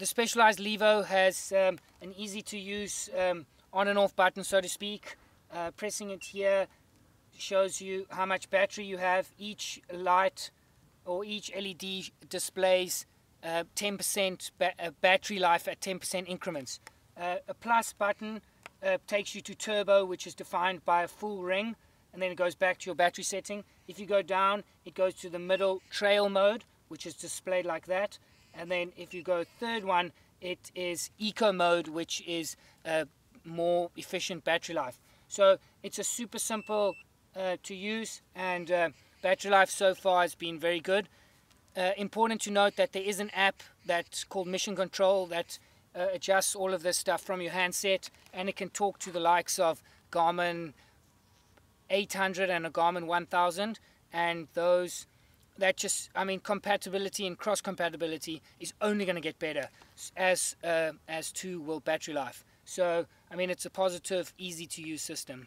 the Specialized Levo has um, an easy to use um, on and off button, so to speak. Uh, pressing it here shows you how much battery you have. Each light or each LED displays 10% uh, ba uh, battery life at 10% increments. Uh, a plus button uh, takes you to turbo, which is defined by a full ring, and then it goes back to your battery setting. If you go down, it goes to the middle trail mode, which is displayed like that and then if you go third one it is eco mode which is a more efficient battery life. So it's a super simple uh, to use and uh, battery life so far has been very good. Uh, important to note that there is an app that's called mission control that uh, adjusts all of this stuff from your handset and it can talk to the likes of Garmin 800 and a Garmin 1000 and those that just I mean compatibility and cross compatibility is only going to get better as uh, as to will battery life. So I mean it's a positive, easy to use system.